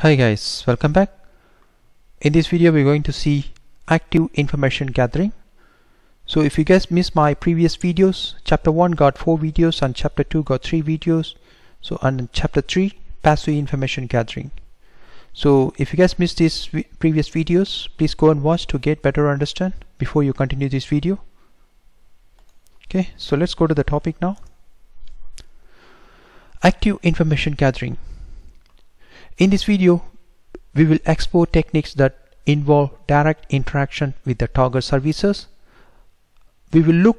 Hi guys, welcome back. In this video we're going to see active information gathering. So if you guys missed my previous videos, chapter 1 got 4 videos and chapter 2 got 3 videos. So and chapter 3 passive information gathering. So if you guys missed these previous videos, please go and watch to get better understand before you continue this video. Okay, so let's go to the topic now. Active information gathering. In this video, we will explore techniques that involve direct interaction with the target services. We will look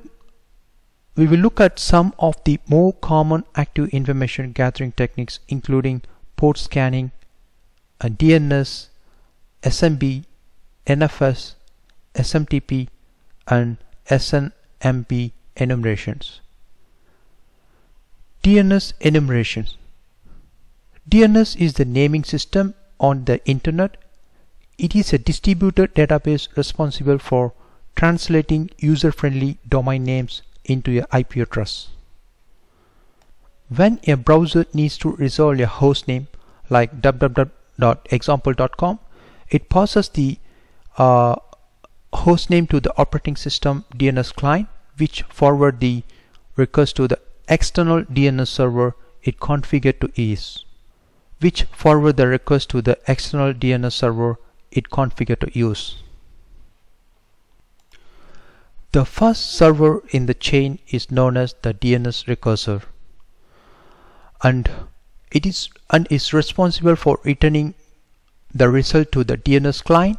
we will look at some of the more common active information gathering techniques including port scanning, DNS, SMB, NFS, SMTP and SNMP enumerations. DNS enumerations DNS is the naming system on the internet. It is a distributed database responsible for translating user-friendly domain names into a IP address. When a browser needs to resolve a host name like www.example.com, it passes the uh, host name to the operating system DNS client which forward the request to the external DNS server it configured to use which forward the request to the external DNS server it configured to use. The first server in the chain is known as the DNS recursor and it is and is responsible for returning the result to the DNS client.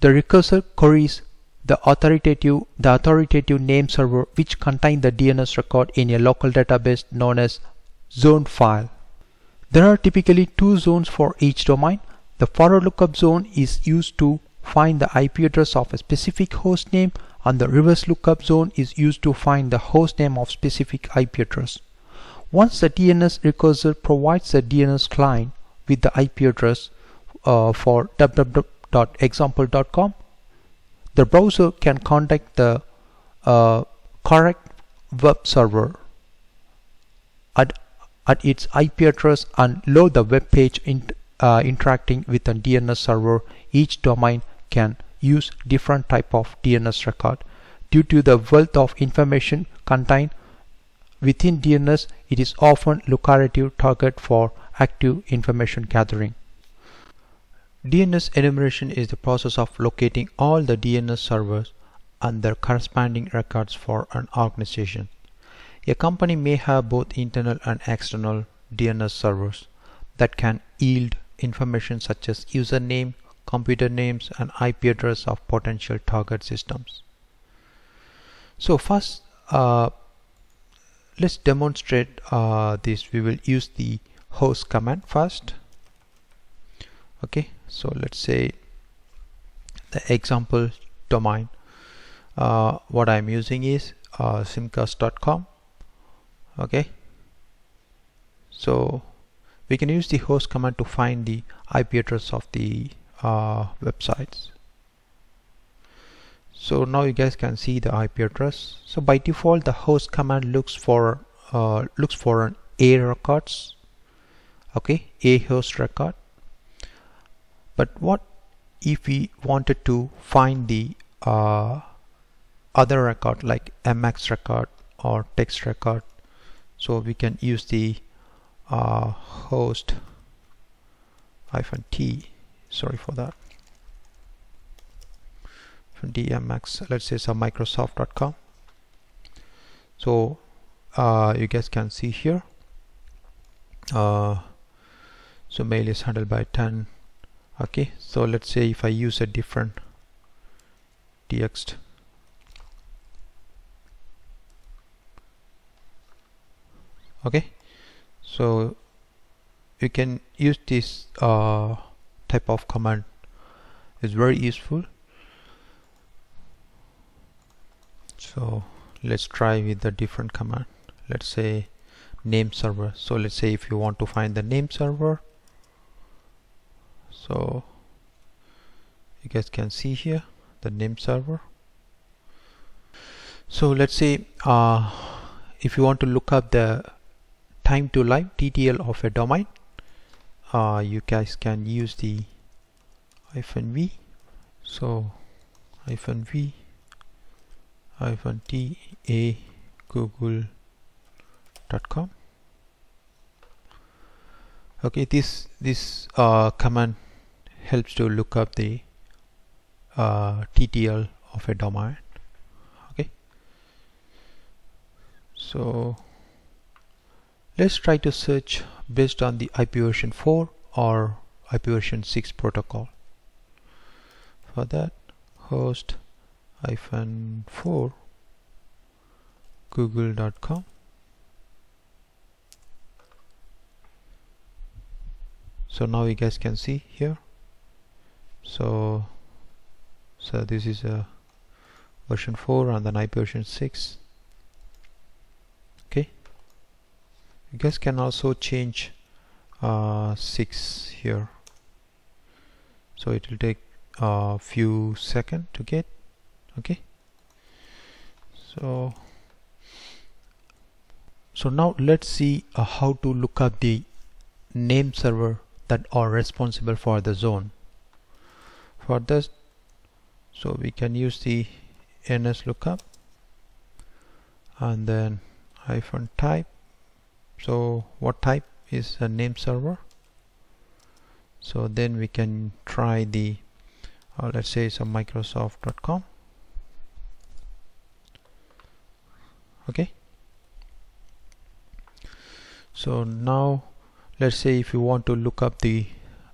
The recursor queries the authoritative the authoritative name server which contain the DNS record in a local database known as zone file. There are typically two zones for each domain. The forward lookup zone is used to find the IP address of a specific host name and the reverse lookup zone is used to find the host name of specific IP address. Once the DNS recursor provides the DNS client with the IP address uh, for www.example.com, the browser can contact the uh, correct web server at at its IP address and load the web page in, uh, interacting with a DNS server. Each domain can use different type of DNS record. Due to the wealth of information contained within DNS, it is often lucrative target for active information gathering. DNS enumeration is the process of locating all the DNS servers and their corresponding records for an organization. A company may have both internal and external DNS servers that can yield information such as username, computer names and IP address of potential target systems. So first uh, let's demonstrate uh, this. We will use the host command first. Okay so let's say the example domain. Uh, what I'm using is uh, simcast.com okay? So we can use the host command to find the IP address of the uh, websites. So now you guys can see the IP address. So by default the host command looks for uh, looks for an A records. Okay? A host record. But what if we wanted to find the uh, other record like MX record or text record so we can use the uh, host hyphen t. Sorry for that. From dmx let's say some microsoft.com so uh, you guys can see here uh, so mail is handled by 10 okay so let's say if I use a different dx okay? So you can use this uh, type of command. It's very useful. So let's try with a different command. Let's say name server. So let's say if you want to find the name server. So you guys can see here the name server. So let's say uh, if you want to look up the time to live TTL of a domain. Uh, you guys can use the hyphen v. So hyphen v hyphen t a google.com okay this this uh, command helps to look up the uh, TTL of a domain. Okay. So let's try to search based on the IP version 4 or IP version 6 protocol. For that host hyphen 4 google.com so now you guys can see here. So so this is a version 4 and then IP version 6 okay you guys can also change uh, 6 here. So it will take a few seconds to get okay? So so now let's see uh, how to look up the name server that are responsible for the zone. For this so we can use the ns lookup and then hyphen type so what type is a name server? So then we can try the uh, let's say some microsoft.com okay. So now let's say if you want to look up the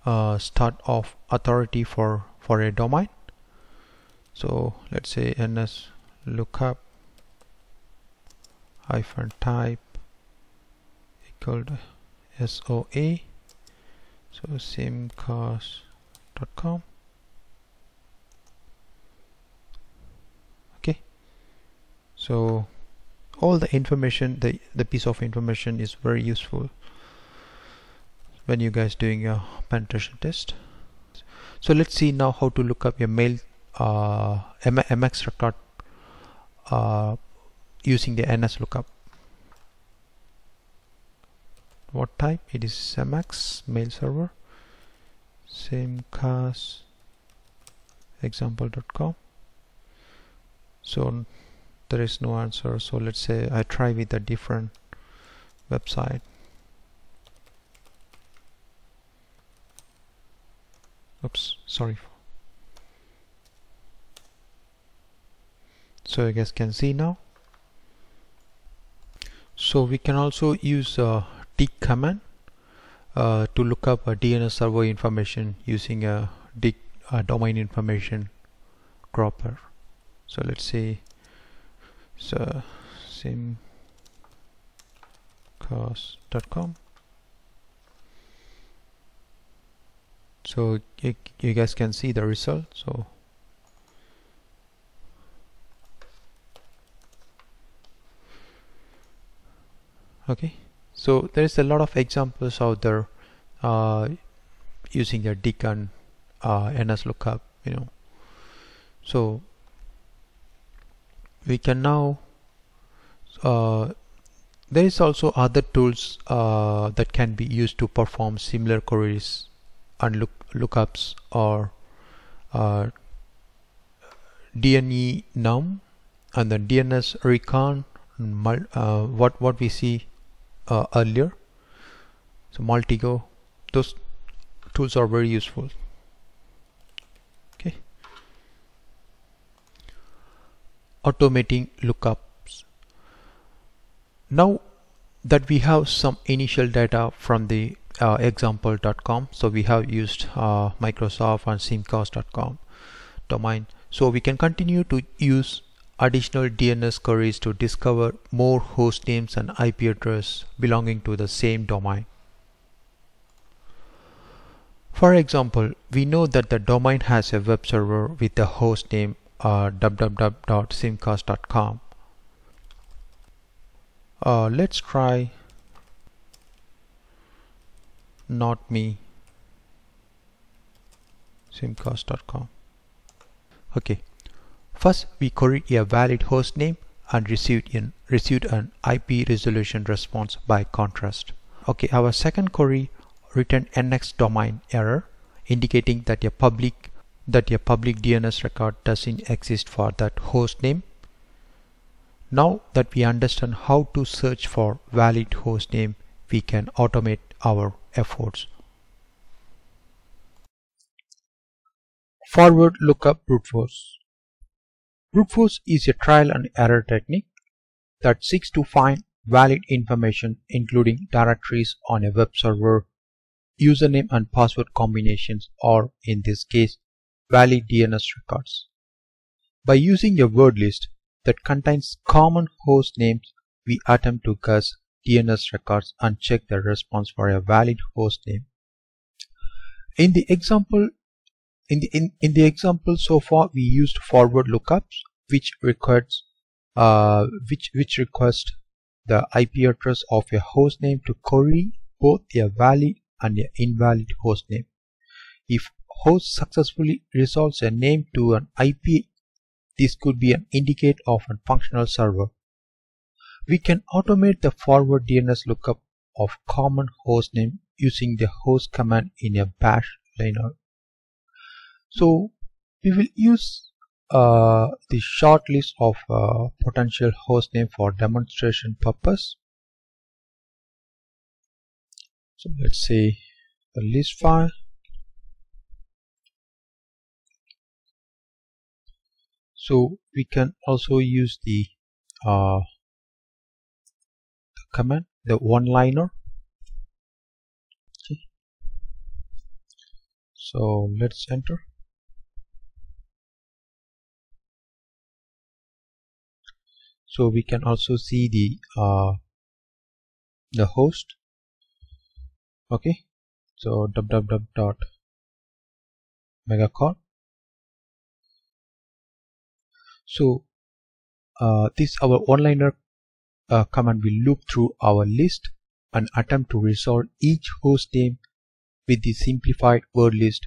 uh, start of authority for for a domain. So let's say ns lookup hyphen type to soa so simcast.com okay. So all the information the the piece of information is very useful when you guys doing your penetration test. So let's see now how to look up your mail uh, MX record uh, using the NS lookup what type? It is MX mail server. Same cast example.com so there is no answer. So let's say I try with a different website. Oops sorry. So you guys can see now. So we can also use a dig command uh, to look up a DNS server information using a dig a domain information groper so let's say so simcast.com so you, you guys can see the result so. Okay so there is a lot of examples out there uh, using the and uh, ns lookup you know. So we can now uh, there is also other tools uh, that can be used to perform similar queries and look lookups or uh, DNS enum and then DNS recon uh, what what we see uh, earlier. So Maltego those tools are very useful. Okay. Automating lookups. Now that we have some initial data from the uh, example.com so we have used uh, Microsoft and simcast.com domain. So we can continue to use additional DNS queries to discover more host names and IP address belonging to the same domain. For example, we know that the domain has a web server with the host name uh, www.simcast.com. Uh, let's try not me simcast.com. Okay, first we queried a valid host name and received in received an IP resolution response by contrast. Okay, our second query return NX domain error indicating that a public that a public DNS record doesn't exist for that host name. Now that we understand how to search for valid host name, we can automate our efforts. Forward lookup brute force. Brute force is a trial and error technique that seeks to find valid information including directories on a web server, username and password combinations or in this case valid DNS records. By using a word list that contains common host names we attempt to guess DNS records and check the response for a valid host name. In the example in the, in, in the example so far we used forward lookups which requires uh, which which request the IP address of a host name to query both a valid and an invalid host name. If host successfully resolves a name to an IP, this could be an indicate of a functional server. We can automate the forward DNS lookup of common host name using the host command in a bash liner. So we will use uh, the short list of uh, potential host name for demonstration purpose. So let's say the list file. So we can also use the, uh, the command, the one-liner. Okay. So let's enter. So we can also see the uh, the host. Okay. So www dot www.megacorp so uh, this our onliner uh, command will loop through our list and attempt to resolve each host name with the simplified word list.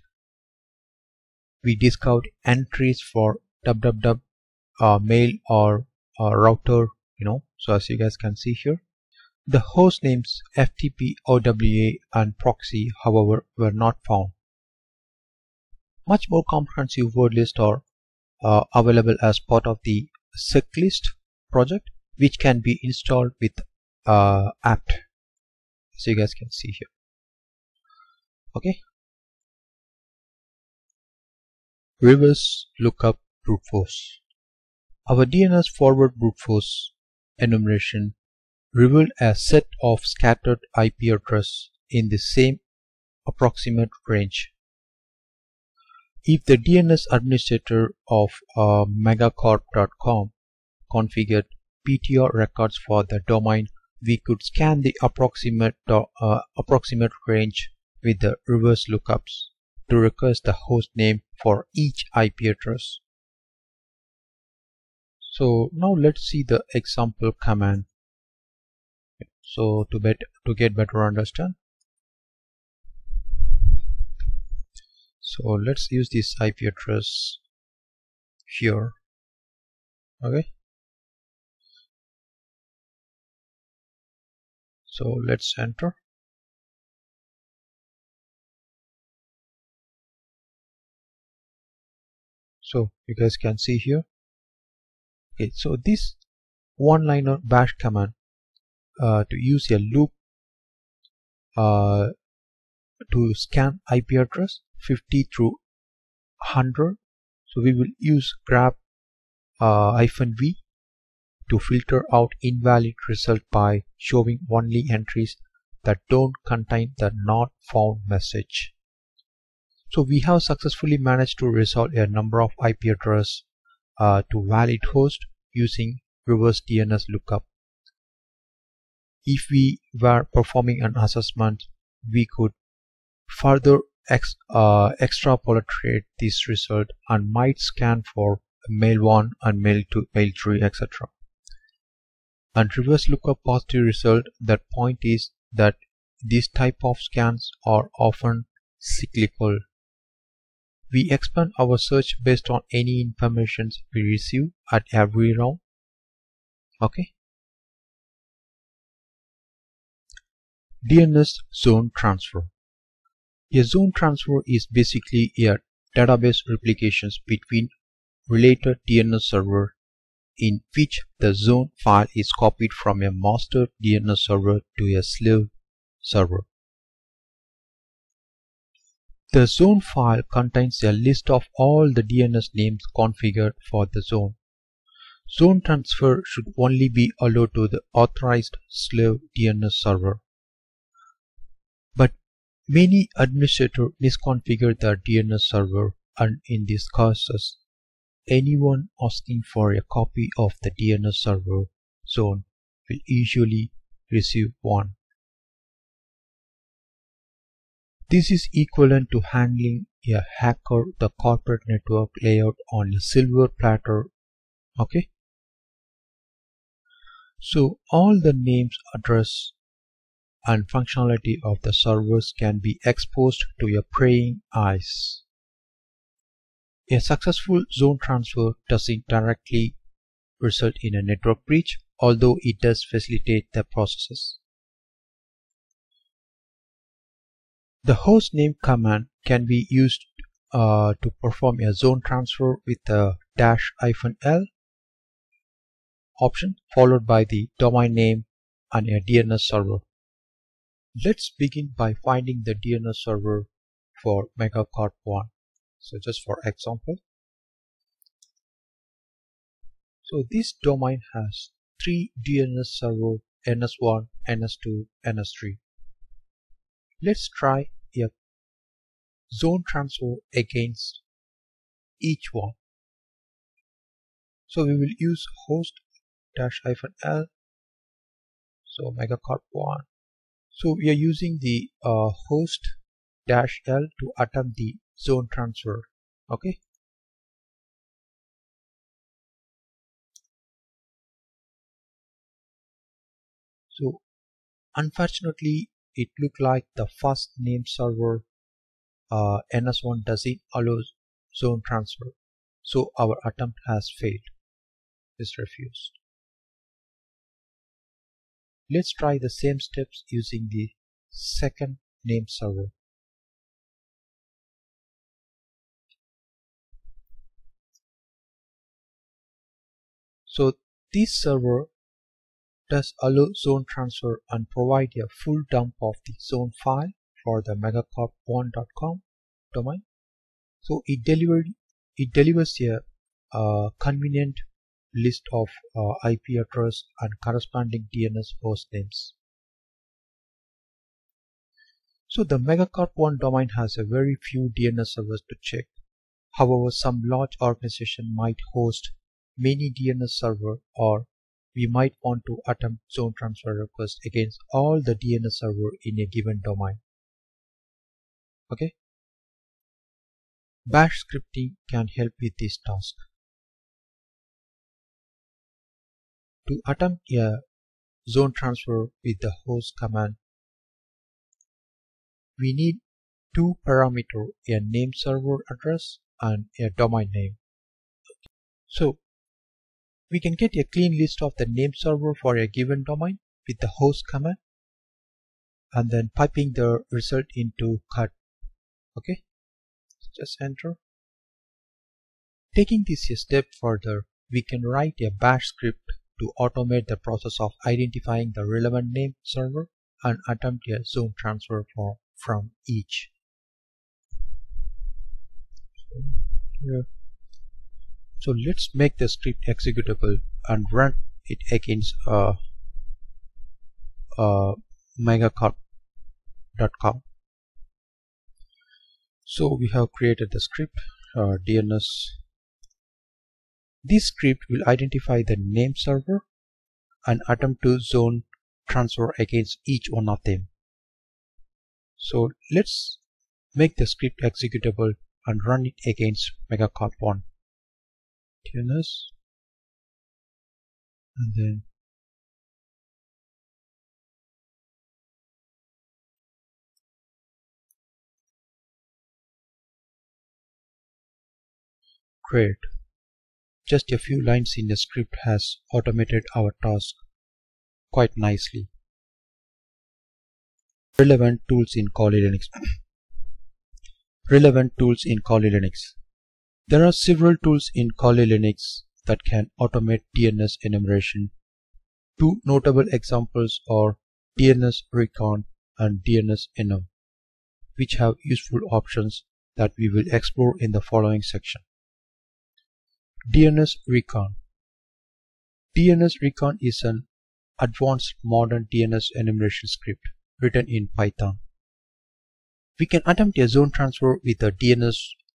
We discount entries for www uh, mail or uh, router you know so as you guys can see here the host names FTP, OWA and proxy however were not found. Much more comprehensive word list are uh, available as part of the SecList project which can be installed with uh, apt as you guys can see here. Okay. Reverse lookup brute force. Our DNS forward brute force enumeration revealed a set of scattered IP addresses in the same approximate range. If the DNS administrator of uh, megacorp.com configured PTR records for the domain, we could scan the approximate, uh, approximate range with the reverse lookups to request the host name for each IP address. So now let's see the example command. So to bet to get better understand. So let's use this IP address here. Okay. So let's enter. So you guys can see here okay so this one liner bash command uh, to use a loop uh, to scan IP address 50 through 100 so we will use grep uh, hyphen v to filter out invalid result by showing only entries that don't contain the not found message. So we have successfully managed to resolve a number of IP address uh, to valid host using reverse DNS lookup. If we were performing an assessment, we could further ex, uh, extrapolate this result and might scan for mail 1 and mail 2, mail 3, etc. And reverse lookup positive result that point is that these type of scans are often cyclical we expand our search based on any information we receive at every round. Okay. DNS zone transfer. A zone transfer is basically a database replications between related DNS server in which the zone file is copied from a master DNS server to a slave server. The zone file contains a list of all the DNS names configured for the zone. Zone transfer should only be allowed to the authorized slave DNS server. But many administrators misconfigure their DNS server and in these cases anyone asking for a copy of the DNS server zone will usually receive one. This is equivalent to handling a hacker the corporate network layout on a silver platter. Okay. So all the names, address and functionality of the servers can be exposed to your praying eyes. A successful zone transfer doesn't directly result in a network breach, although it does facilitate the processes. The host name command can be used uh, to perform a zone transfer with the dash "-l option followed by the domain name and a DNS server. Let's begin by finding the DNS server for MegaCorp1. So just for example, so this domain has three DNS server NS1, NS2, NS3. Let's try a zone transfer against each one. So we will use host dash hyphen L. So megacorp one. So we are using the uh, host dash L to attempt the zone transfer. Okay. So unfortunately it looked like the first name server uh, NS1 doesn't allow zone transfer. So our attempt has failed. Is refused. Let's try the same steps using the second name server. So this server does allow zone transfer and provide a full dump of the zone file for the megacorp1.com domain. So it delivered it delivers a convenient list of uh, IP address and corresponding DNS host names. So the megacorp1 domain has a very few DNS servers to check. However, some large organization might host many DNS server or we might want to attempt zone transfer request against all the DNS server in a given domain. Okay. Bash scripting can help with this task. To attempt a zone transfer with the host command, we need two parameters, a name server address and a domain name. So we can get a clean list of the name server for a given domain with the host command and then piping the result into cut. Okay, just enter. Taking this a step further, we can write a bash script to automate the process of identifying the relevant name server and attempt a zone transfer for, from each. So let's make the script executable and run it against uh, uh, megacorp.com. So we have created the script uh, DNS this script will identify the name server and attempt to zone transfer against each one of them. So let's make the script executable and run it against megacorp1. DNS and then create just a few lines in the script has automated our task quite nicely. Relevant tools in Kali Linux. relevant tools in Kali Linux. There are several tools in Kali Linux that can automate DNS enumeration. Two notable examples are DNS Recon and DNS Enum, which have useful options that we will explore in the following section. DNS Recon DNS Recon is an advanced modern DNS enumeration script written in Python. We can attempt a zone transfer with a DNS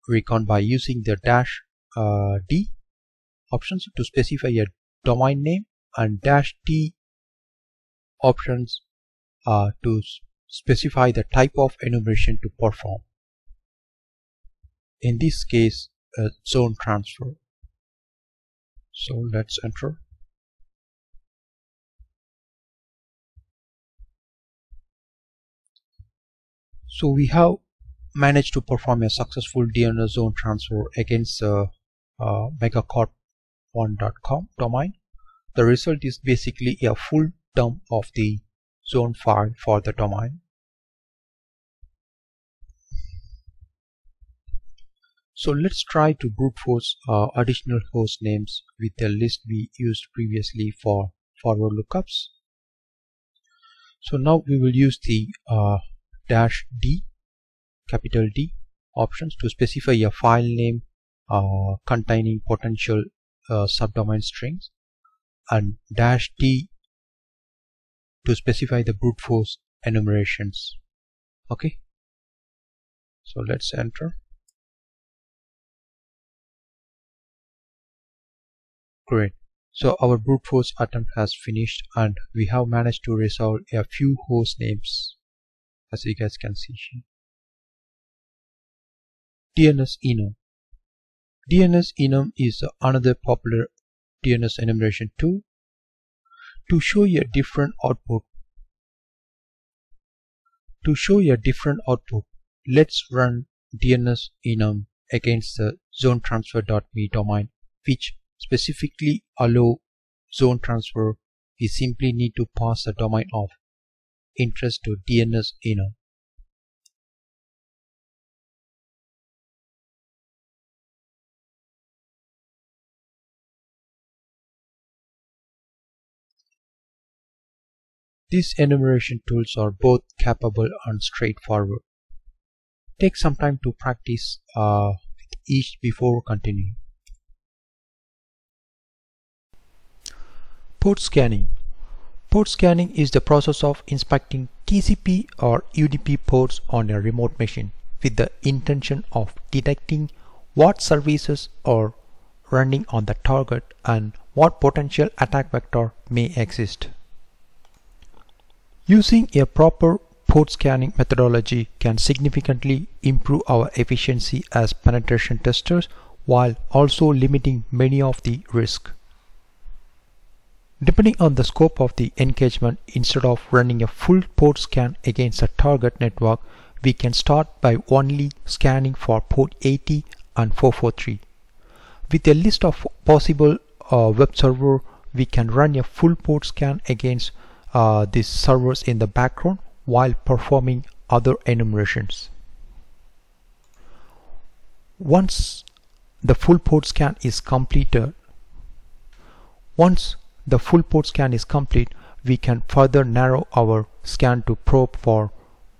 recon by using the dash uh, D options to specify a domain name and dash T options uh, to specify the type of enumeration to perform. In this case, a zone transfer. So let's enter. So we have managed to perform a successful DNS zone transfer against the uh, megacorp1.com domain. The result is basically a full dump of the zone file for the domain. So let's try to brute force uh, additional host names with the list we used previously for forward lookups. So now we will use the uh, dash D capital D options to specify a file name uh, containing potential uh, subdomain strings and dash T to specify the brute force enumerations. Okay? So let's enter. Great. So our brute force attempt has finished and we have managed to resolve a few host names as you guys can see DNS enum. DNS enum is another popular DNS enumeration tool to show a different output. To show a different output let's run DNS enum against the zonetransfer.me domain which specifically allow zone transfer. We simply need to pass the domain of interest to DNS enum. These enumeration tools are both capable and straightforward. Take some time to practice uh, each before continuing. Port scanning Port scanning is the process of inspecting TCP or UDP ports on a remote machine with the intention of detecting what services are running on the target and what potential attack vector may exist. Using a proper port scanning methodology can significantly improve our efficiency as penetration testers while also limiting many of the risk. Depending on the scope of the engagement, instead of running a full port scan against a target network, we can start by only scanning for port 80 and 443. With a list of possible uh, web server, we can run a full port scan against uh, these servers in the background while performing other enumerations. Once the full port scan is completed, once the full port scan is complete, we can further narrow our scan to probe for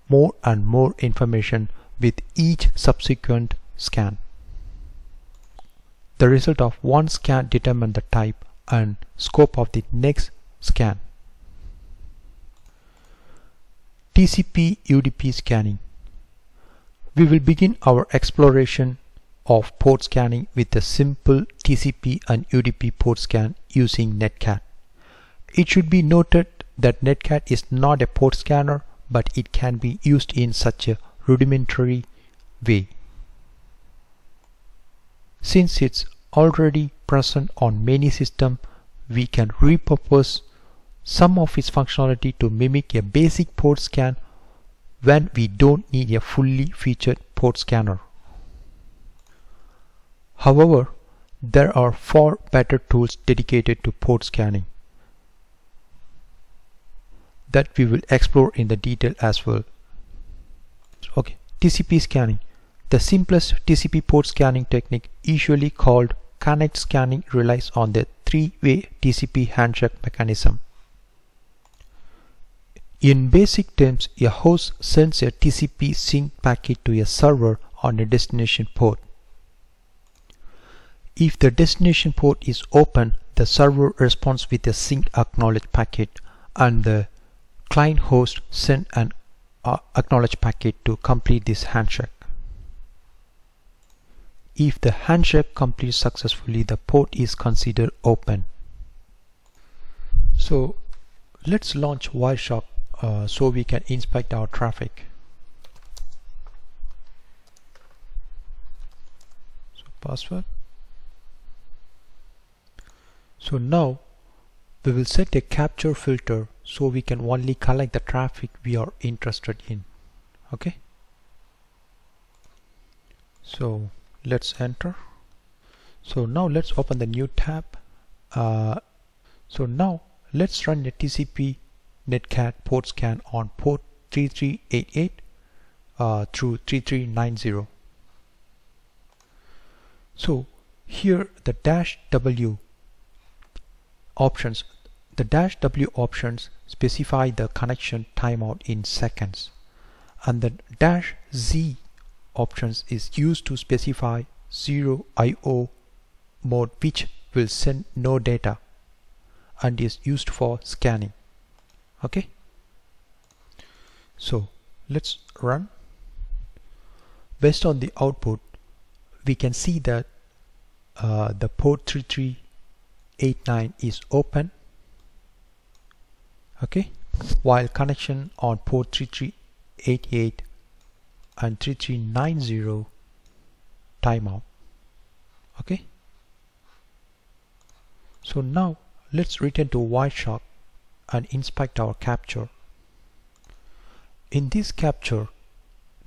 more and more information with each subsequent scan. The result of one scan determines the type and scope of the next scan. TCP UDP scanning. We will begin our exploration of port scanning with a simple TCP and UDP port scan using Netcat. It should be noted that Netcat is not a port scanner but it can be used in such a rudimentary way. Since it's already present on many systems, we can repurpose some of its functionality to mimic a basic port scan when we don't need a fully featured port scanner. However, there are far better tools dedicated to port scanning that we will explore in the detail as well. Okay, TCP scanning. The simplest TCP port scanning technique, usually called connect scanning, relies on the three-way TCP handshake mechanism. In basic terms, a host sends a TCP sync packet to a server on a destination port. If the destination port is open, the server responds with a sync acknowledge packet and the client host sends an uh, acknowledge packet to complete this handshake. If the handshake completes successfully, the port is considered open. So let's launch Wireshark uh, so we can inspect our traffic. So password. So now we will set a capture filter so we can only collect the traffic we are interested in okay so let's enter so now let's open the new tab uh, so now let's run the TCP netcat port scan on port 3388 uh, through 3390 so here the dash W options the dash W options specify the connection timeout in seconds and the dash Z options is used to specify 0 IO mode which will send no data and is used for scanning okay? So let's run. Based on the output we can see that uh, the port 3389 is open. Okay? While connection on port 3388 and 3390 timeout okay? So now let's return to Wireshark and inspect our capture. In this capture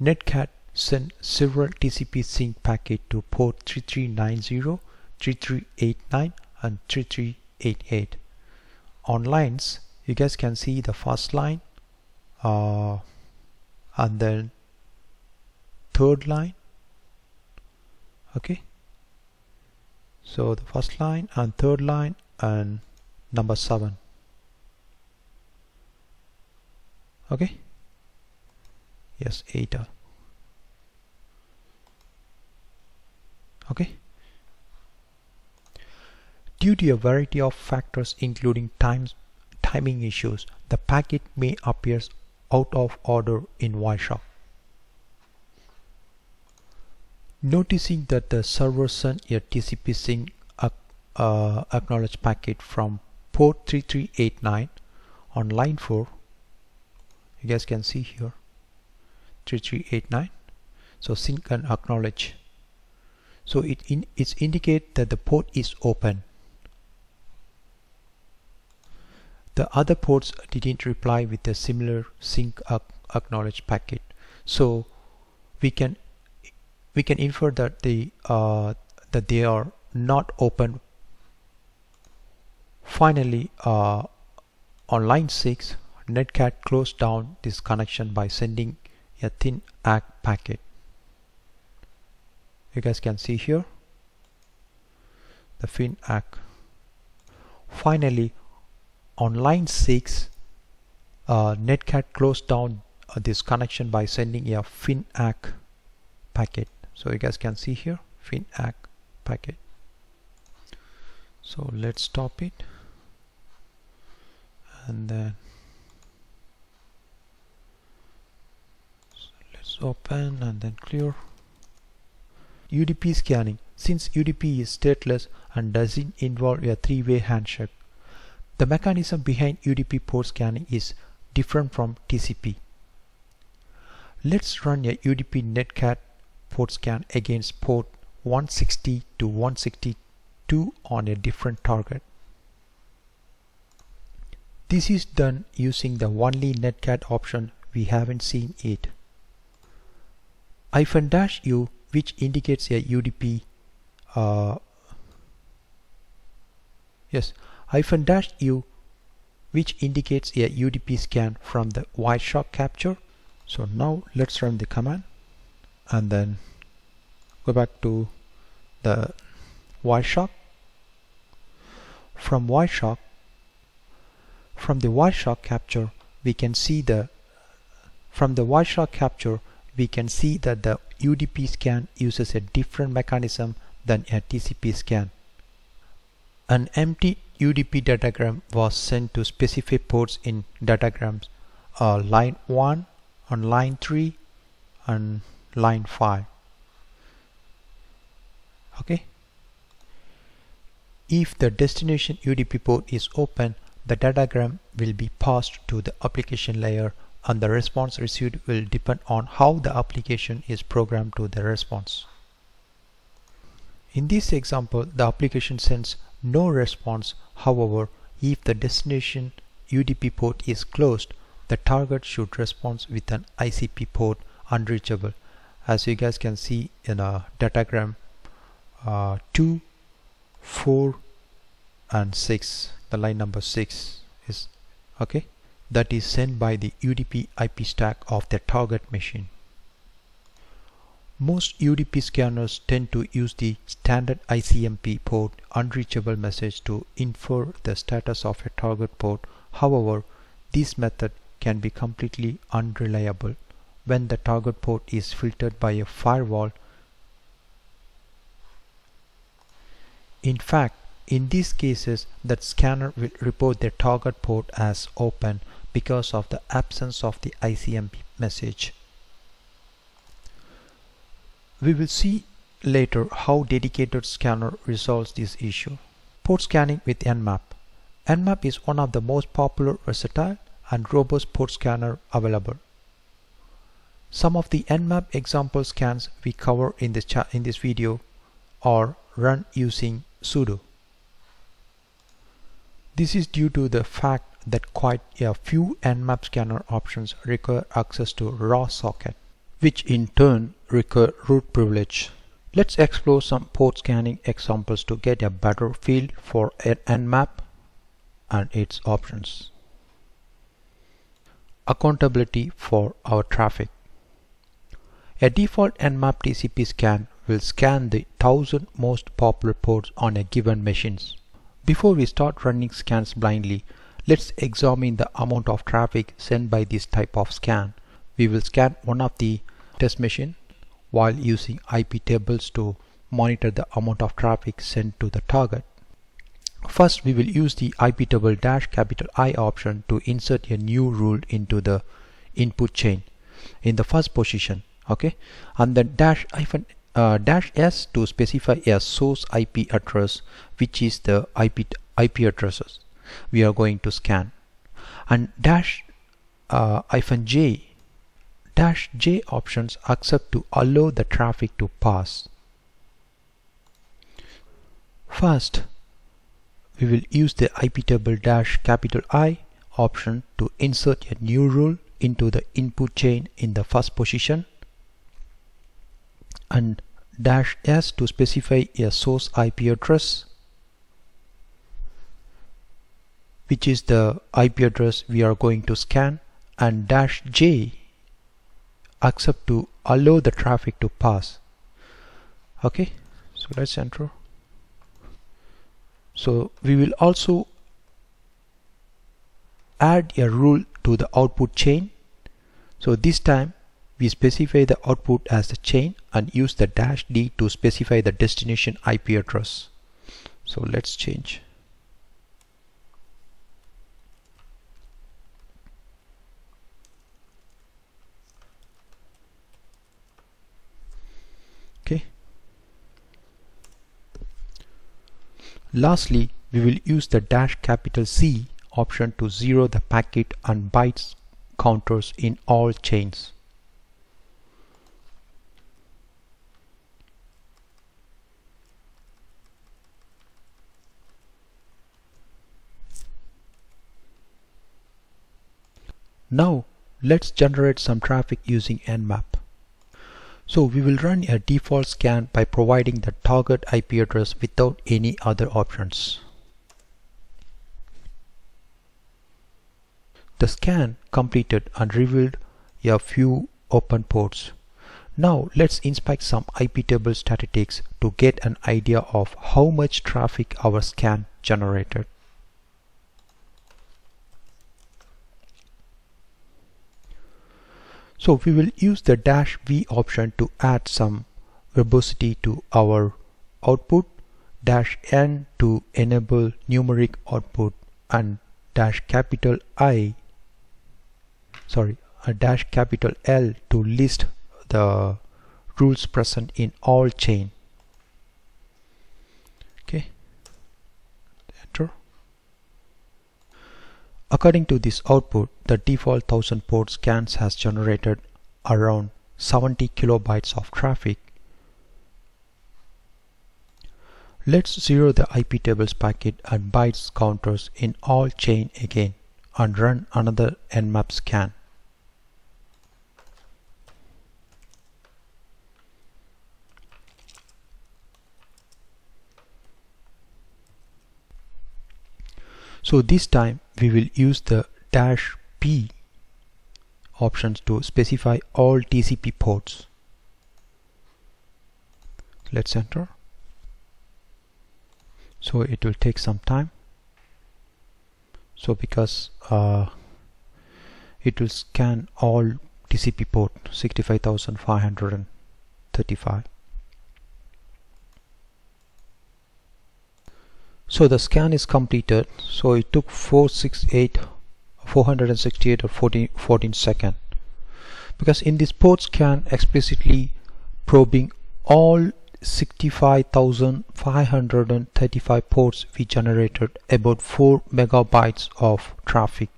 netcat sent several TCP sync packets to port 3390 3389 and 3388 on lines you guys can see the first line uh, and then third line. Okay? So the first line and third line and number seven okay? Yes eight okay? Due to a variety of factors including times timing issues, the packet may appear out of order in Wireshark. Noticing that the server sent a TCP sync uh, acknowledge packet from port 3389 on line 4 you guys can see here 3389 so sync and acknowledge so it in, it's indicate that the port is open The other ports didn't reply with a similar sync acknowledge packet. So we can we can infer that the uh, that they are not open. Finally, uh, on line 6, Netcat closed down this connection by sending a fin ACK packet. You guys can see here the fin ACK. Finally, on line 6 uh, netcat closed down uh, this connection by sending a fin ACK packet so you guys can see here fin ACK packet so let's stop it and then open and then clear UDP scanning since UDP is stateless and doesn't involve a three-way handshake the mechanism behind UDP port scanning is different from TCP. Let's run a UDP netcat port scan against port 160 to 162 on a different target. This is done using the only netcat option we haven't seen it. Hyphen dash U which indicates a UDP uh, yes hyphen dash u which indicates a UDP scan from the Wireshark capture. So now let's run the command and then go back to the Wireshark from Wireshark from the Wireshark capture we can see the from the Wireshark capture we can see that the UDP scan uses a different mechanism than a TCP scan. An empty UDP datagram was sent to specific ports in datagrams uh, line 1 on line 3 and line 5 okay if the destination UDP port is open the datagram will be passed to the application layer and the response received will depend on how the application is programmed to the response. In this example, the application sends no response. However, if the destination UDP port is closed, the target should respond with an ICMP port unreachable. As you guys can see in a datagram uh, 2, 4 and 6, the line number 6 is okay that is sent by the UDP IP stack of the target machine. Most UDP scanners tend to use the standard ICMP port unreachable message to infer the status of a target port. However, this method can be completely unreliable when the target port is filtered by a firewall. In fact, in these cases, that scanner will report the target port as open because of the absence of the ICMP message. We will see later how dedicated scanner resolves this issue. Port scanning with Nmap. Nmap is one of the most popular, versatile and robust port scanner available. Some of the Nmap example scans we cover in this, in this video are run using sudo. This is due to the fact that quite a few Nmap scanner options require access to raw socket, which in turn require root privilege. Let's explore some port scanning examples to get a better feel for Nmap and its options. Accountability for our traffic. A default Nmap TCP scan will scan the 1000 most popular ports on a given machines. Before we start running scans blindly, Let's examine the amount of traffic sent by this type of scan. We will scan one of the test machine while using IP tables to monitor the amount of traffic sent to the target. First, we will use the IP table dash capital I option to insert a new rule into the input chain in the first position. Okay, and then dash hyphen uh, dash s to specify a source IP address, which is the IP IP addresses we are going to scan. And dash uh, j dash j options accept to allow the traffic to pass. First we will use the IP table dash capital I option to insert a new rule into the input chain in the first position and dash s to specify a source IP address which is the IP address we are going to scan and dash J accept to allow the traffic to pass. Okay? So let's enter so we will also add a rule to the output chain. So this time we specify the output as the chain and use the dash D to specify the destination IP address. So let's change okay lastly we will use the dash capital C option to zero the packet and bytes counters in all chains Now let's generate some traffic using Nmap. So we will run a default scan by providing the target IP address without any other options. The scan completed and revealed a few open ports. Now let's inspect some IP table statistics to get an idea of how much traffic our scan generated. So we will use the dash V option to add some verbosity to our output, dash N to enable numeric output and dash capital I sorry a dash capital L to list the rules present in all chain okay enter according to this output the default 1000 port scans has generated around 70 kilobytes of traffic. Let's zero the IP tables packet and bytes counters in all chain again and run another nmap scan So this time we will use the dash P options to specify all TCP ports. Let's enter. So it will take some time. So because uh, it will scan all TCP port 65535. So the scan is completed. So it took 468 468 or 14 14 second because in this port scan explicitly probing all 65,535 ports we generated about 4 megabytes of traffic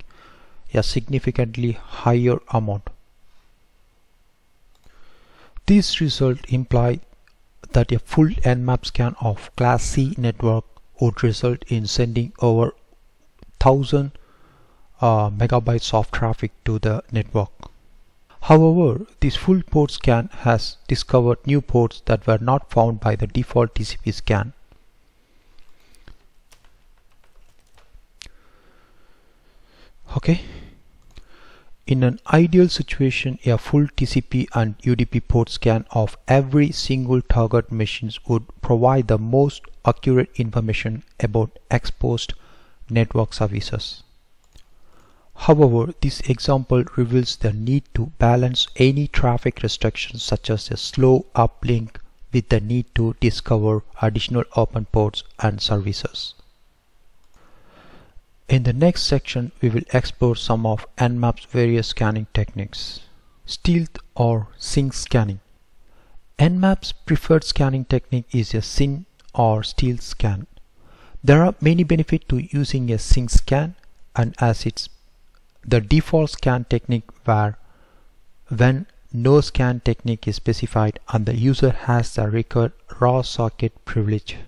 a significantly higher amount. This result imply that a full nmap scan of class C network would result in sending over 1000 uh, megabytes of traffic to the network. However, this full port scan has discovered new ports that were not found by the default TCP scan. Okay. In an ideal situation, a full TCP and UDP port scan of every single target machines would provide the most accurate information about exposed network services. However, this example reveals the need to balance any traffic restrictions such as a slow uplink with the need to discover additional open ports and services. In the next section, we will explore some of Nmap's various scanning techniques. Stealth or SYNC scanning. Nmap's preferred scanning technique is a SYN or stealth scan. There are many benefits to using a SYNC scan and as it's the default scan technique where when no scan technique is specified and the user has the required raw socket privilege.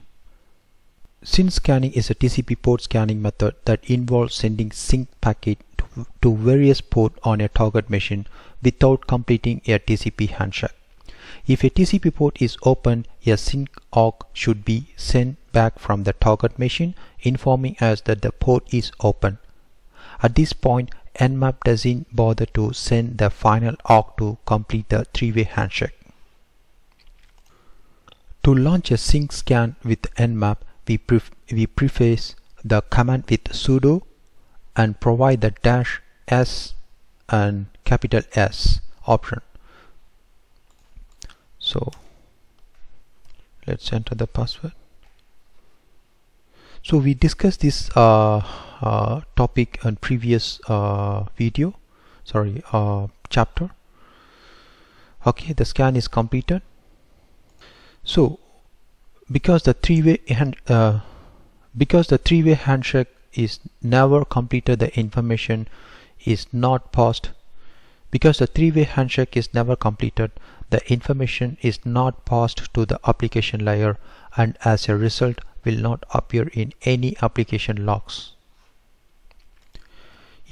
SYN scanning is a TCP port scanning method that involves sending sync packet to, to various ports on a target machine without completing a TCP handshake. If a TCP port is open, a sync ACK should be sent back from the target machine informing us that the port is open. At this point, Nmap doesn't bother to send the final ACK to complete the three-way handshake. To launch a sync scan with Nmap, we, pref we preface the command with sudo and provide the dash s and capital S option. So let's enter the password. So we discussed this uh, uh, topic in previous uh, video, sorry, uh, chapter. Okay, the scan is completed. So because the three-way hand uh, because the three-way handshake is never completed the information is not passed because the three-way handshake is never completed the information is not passed to the application layer and as a result will not appear in any application logs.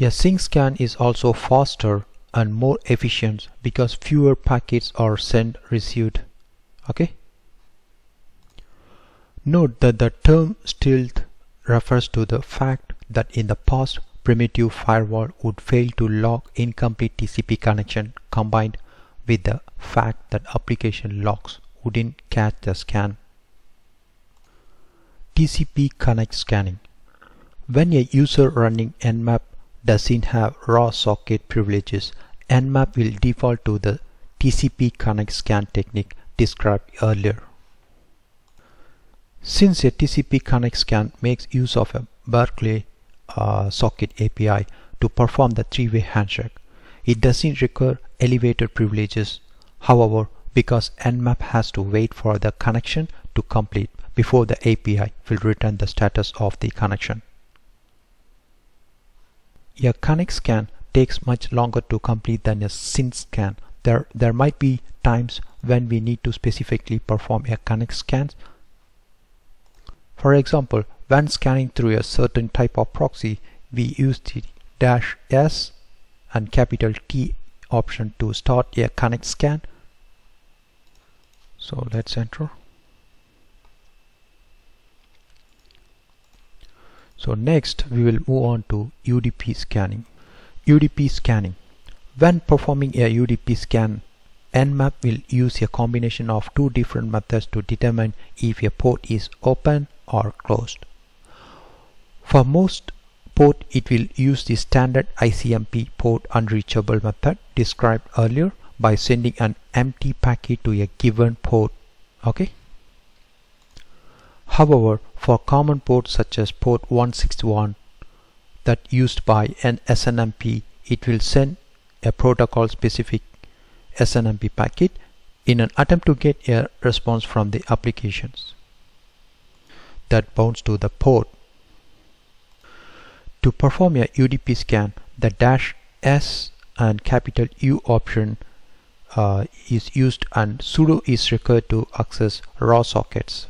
A sync scan is also faster and more efficient because fewer packets are sent received. Okay. Note that the term stealth refers to the fact that in the past primitive firewall would fail to log incomplete TCP connection combined with the fact that application logs wouldn't catch the scan. TCP connect scanning. When a user running Nmap doesn't have raw socket privileges, Nmap will default to the TCP connect scan technique described earlier. Since a TCP connect scan makes use of a Berkeley uh, socket API to perform the three-way handshake, it doesn't require elevated privileges. However, because Nmap has to wait for the connection to complete before the API will return the status of the connection. A connect scan takes much longer to complete than a SYN scan. There, there might be times when we need to specifically perform a connect scan. For example, when scanning through a certain type of proxy, we use the dash S and capital T option to start a connect scan. So let's enter. So next we will move on to UDP scanning. UDP scanning. When performing a UDP scan, Nmap will use a combination of two different methods to determine if a port is open or closed. For most port it will use the standard ICMP port unreachable method described earlier by sending an empty packet to a given port okay however for common ports such as port 161 that used by an SNMP it will send a protocol specific SNMP packet in an attempt to get a response from the applications that bounce to the port to perform a UDP scan, the dash S and capital U option uh, is used and sudo is required to access raw sockets.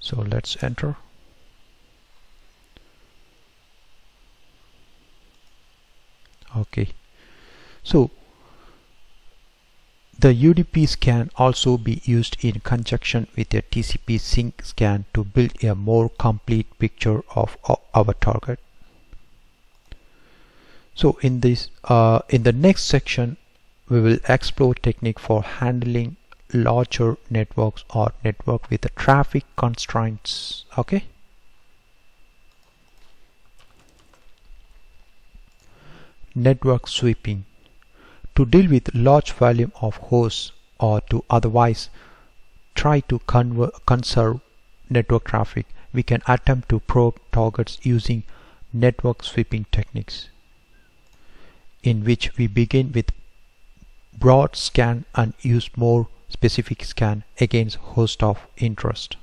So let's enter. Okay, so the UDPs can also be used in conjunction with a TCP sync scan to build a more complete picture of our target. So in this, uh, in the next section, we will explore technique for handling larger networks or network with traffic constraints. Okay. Network sweeping to deal with large volume of hosts or to otherwise try to conserve network traffic, we can attempt to probe targets using network sweeping techniques in which we begin with broad scan and use more specific scan against host of interest.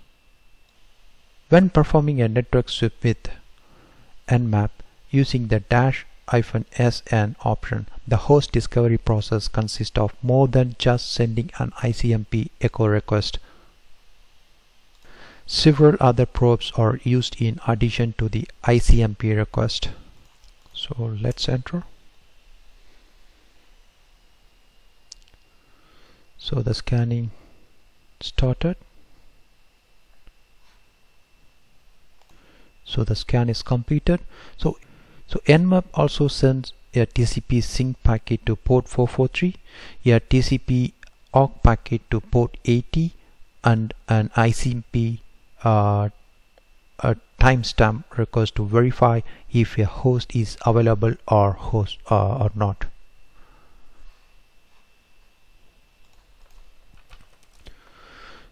When performing a network sweep with Nmap using the dash -sn option, the host discovery process consists of more than just sending an ICMP echo request. Several other probes are used in addition to the ICMP request. So let's enter. So the scanning started. So the scan is completed. So so Nmap also sends a TCP sync packet to port 443, a TCP ACK packet to port 80 and an ICMP uh, timestamp request to verify if a host is available or host uh, or not.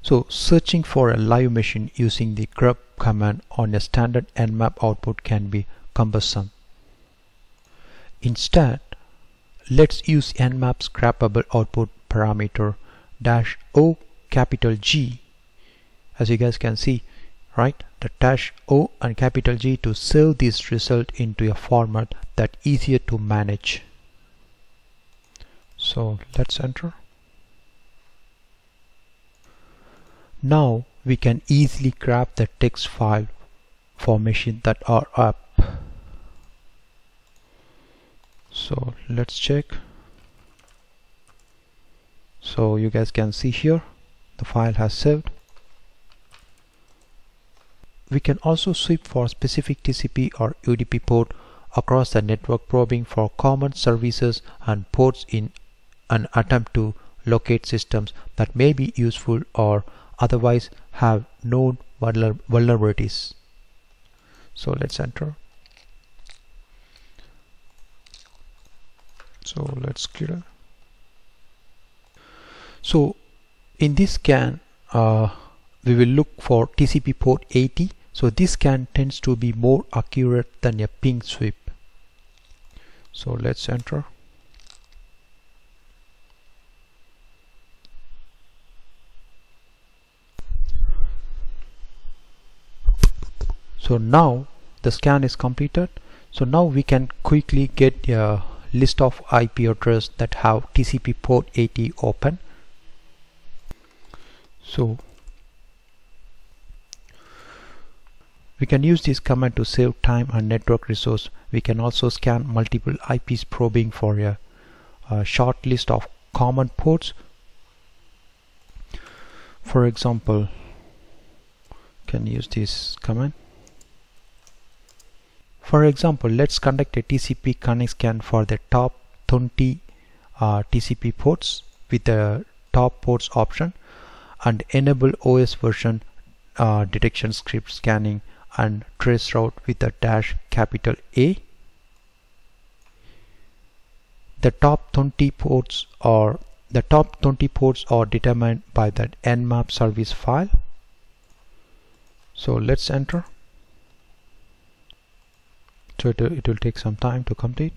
So searching for a live machine using the grep command on a standard nmap output can be cumbersome. Instead, let's use nmap's greppable output parameter dash O capital G. As you guys can see right the dash O and capital G to save this result into a format that easier to manage. So let's enter. Now we can easily grep the text file formation that are up so let's check so you guys can see here the file has saved we can also sweep for specific TCP or UDP port across the network probing for common services and ports in an attempt to locate systems that may be useful or otherwise have known vulnerabilities. So let's enter. So let's clear. So in this scan, uh, we will look for TCP port 80 so this scan tends to be more accurate than a ping sweep. So let's enter. So now the scan is completed. So now we can quickly get a list of IP address that have TCP port 80 open so We can use this command to save time and network resource. We can also scan multiple IPs probing for a, a short list of common ports. For example, can use this command. For example, let's conduct a TCP connect scan for the top 20 uh, TCP ports with the top ports option and enable OS version uh, detection script scanning and trace route with a dash capital A. The top 20 ports are the top 20 ports are determined by the nmap service file. So let's enter. So it, it will take some time to complete.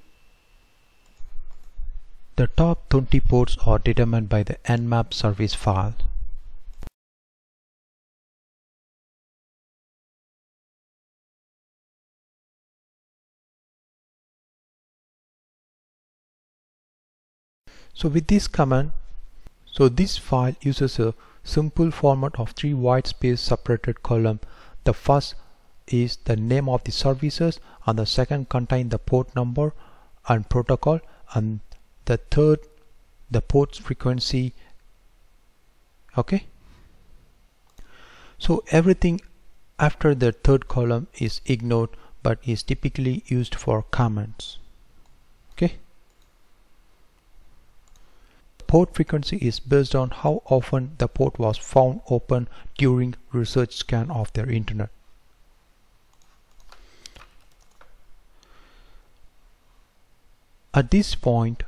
The top 20 ports are determined by the nmap service file. So with this command, so this file uses a simple format of three white space separated column. The first is the name of the services and the second contain the port number and protocol and the third the port frequency. Okay? So everything after the third column is ignored but is typically used for comments okay? Port frequency is based on how often the port was found open during research scan of their internet. At this point,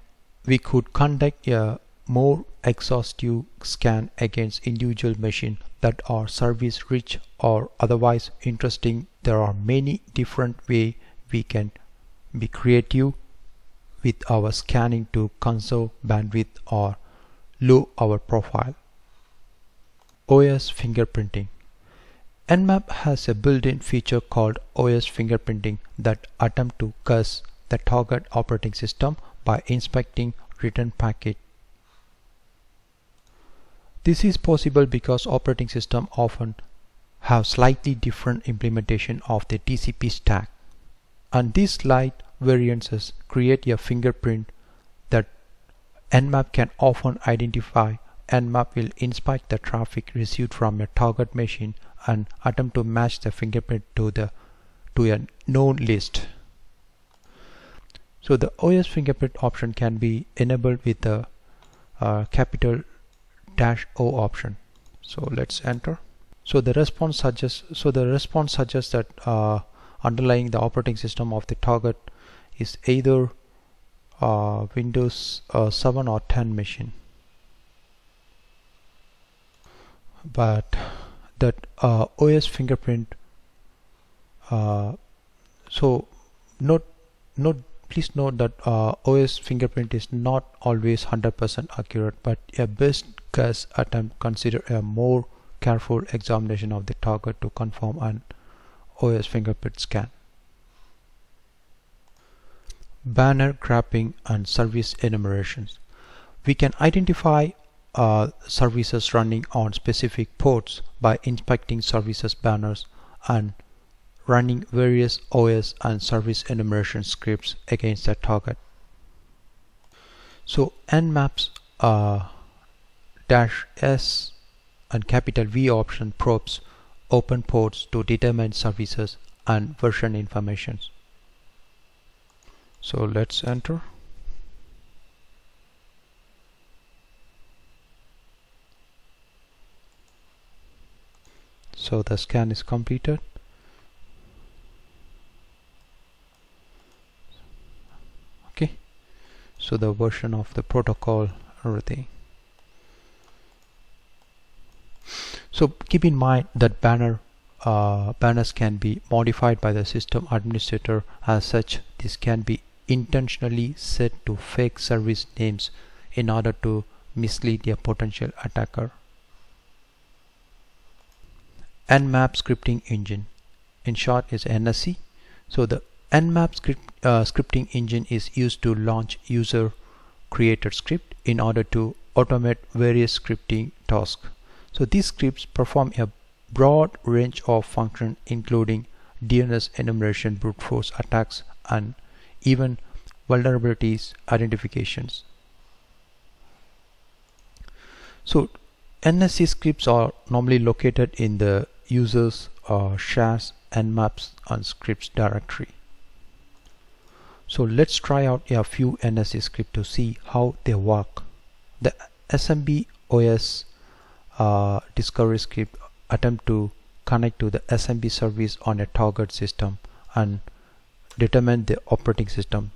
we could conduct a more exhaustive scan against individual machines that are service rich or otherwise interesting. There are many different ways we can be creative with our scanning to conserve bandwidth or low our profile. OS fingerprinting Nmap has a built-in feature called OS fingerprinting that attempt to guess the target operating system by inspecting written packet. This is possible because operating systems often have slightly different implementation of the TCP stack and these slight variances create a fingerprint that Nmap can often identify. Nmap will inspect the traffic received from a target machine and attempt to match the fingerprint to the to a known list. So the OS fingerprint option can be enabled with the uh, capital dash O option. So let's enter. So the response suggests so the response suggests that uh, underlying the operating system of the target is either uh, Windows uh, 7 or 10 machine but that uh, OS fingerprint uh, so note note please note that uh, OS fingerprint is not always 100% accurate but a best guess attempt consider a more careful examination of the target to confirm an OS fingerprint scan banner grabbing and service enumerations. We can identify uh, services running on specific ports by inspecting services banners and running various OS and service enumeration scripts against the target. So nmaps uh, dash s and capital V option probes open ports to determine services and version information. So let's enter. So the scan is completed. So the version of the protocol everything so keep in mind that banner uh, banners can be modified by the system administrator. As such this can be intentionally set to fake service names in order to mislead a potential attacker. Nmap scripting engine. In short is NSE so the nmap script, uh, scripting engine is used to launch user created script in order to automate various scripting tasks so these scripts perform a broad range of functions including DNS enumeration, brute force attacks, and even vulnerabilities identifications. So NSE scripts are normally located in the users uh, shares nmaps and scripts directory. So let's try out a few NSE scripts to see how they work. The SMB OS uh, discovery script attempt to connect to the SMB service on a target system and determine the operating system.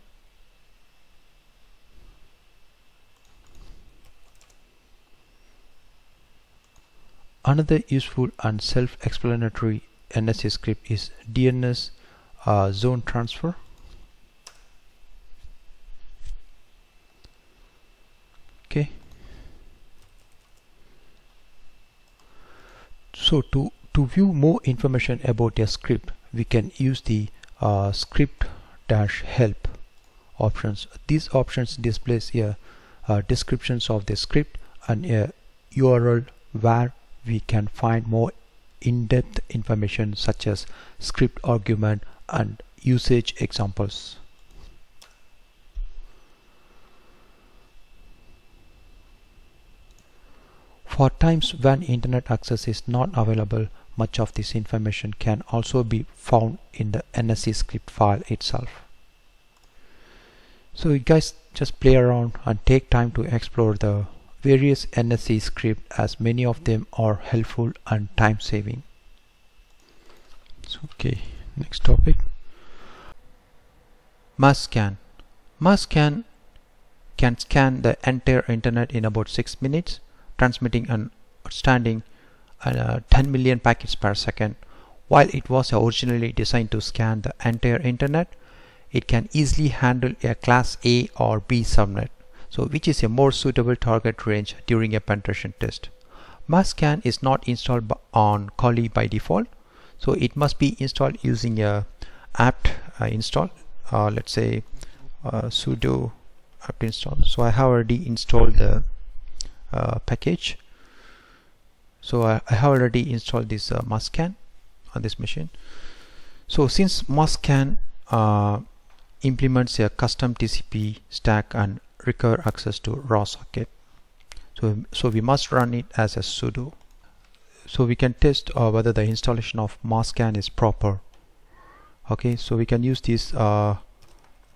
Another useful and self-explanatory NSE script is DNS uh, zone transfer. Okay. So to to view more information about a script we can use the uh, script dash help options. These options displays a uh, descriptions of the script and a URL where we can find more in-depth information such as script argument and usage examples For times when internet access is not available, much of this information can also be found in the NSE script file itself. So you guys just play around and take time to explore the various NSE script as many of them are helpful and time saving. So, okay, next topic. Mass scan. Mass scan can scan the entire internet in about 6 minutes transmitting an outstanding uh, 10 million packets per second. While it was originally designed to scan the entire internet, it can easily handle a class A or B subnet, so which is a more suitable target range during a penetration test. Mass-scan is not installed on Kali by default, so it must be installed using a apt uh, install. Uh, let's say uh, sudo apt install. So I have already installed the uh, package. So I, I, have already installed this uh, mass-scan on this machine. So since mass-scan uh, implements a custom TCP stack and require access to raw socket. So so we must run it as a sudo. So we can test uh, whether the installation of mass-scan is proper. Okay so we can use this uh,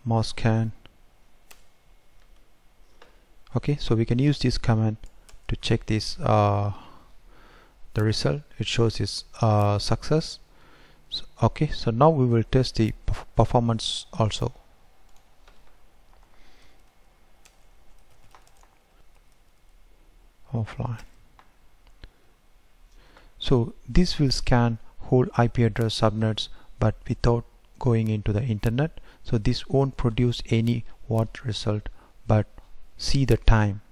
mass-scan okay so we can use this command to check this uh, the result. It shows is uh, success. So, okay so now we will test the performance also. Offline. So this will scan whole IP address subnets but without going into the internet. So this won't produce any what result but see the time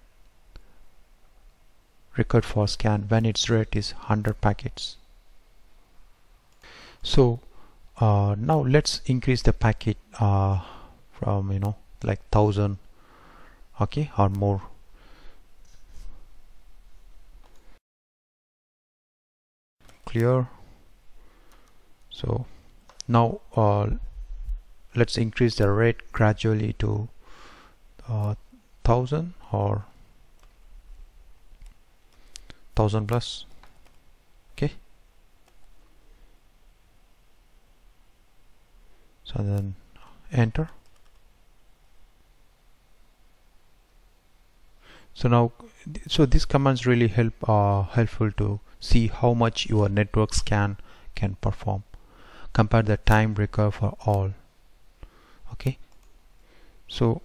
record for scan when its rate is 100 packets. So uh, now let's increase the packet uh, from you know like thousand okay or more. Clear? So now uh, let's increase the rate gradually to uh, thousand or thousand plus? Okay. So then enter. So now so these commands really help uh, helpful to see how much your network scan can perform. Compare the time required for all. Okay. So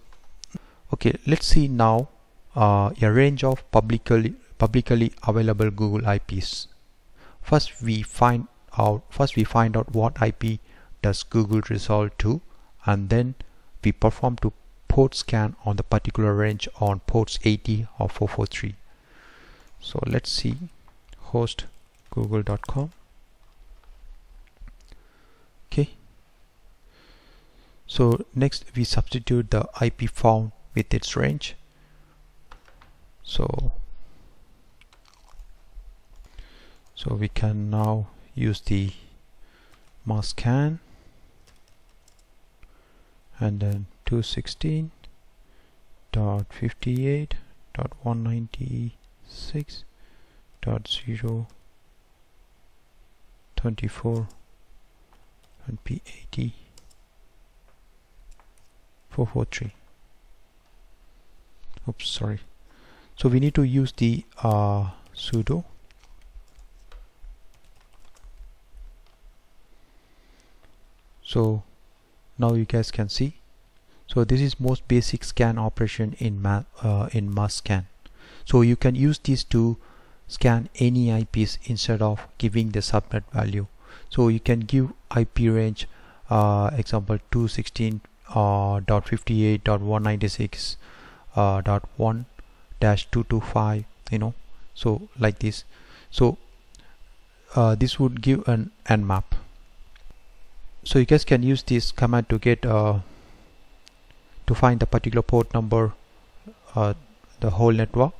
okay let's see now uh, a range of publicly publicly available Google IPs first we find out first we find out what IP does Google resolve to and then we perform to port scan on the particular range on ports 80 or 443 so let's see host google.com okay. So next we substitute the IP found with its range. So so we can now use the mass scan and then 216 dot 58 dot 196 dot 0 24 and p80 443 oops sorry. So we need to use the uh, sudo. So now you guys can see. So this is most basic scan operation in ma uh, in mass scan. So you can use these to scan any IPs instead of giving the subnet value. So you can give IP range uh, example 216 uh, dot 58 dot 196 uh, dot 1 dash 225 you know so like this. So uh, this would give an end map. So you guys can use this command to get uh, to find the particular port number uh, the whole network